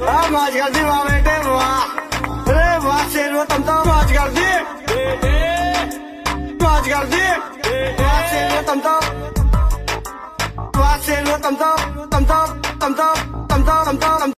वाह कर दी मौज कर दी वाह बेटे वाह अरे वाह शेर वो तुम तो मौज कर दी मौज कर दी वाह शेर वो तुम तो वाह शेर वो तुम तो तुम तो तुम तो तुम तो तुम तो तुम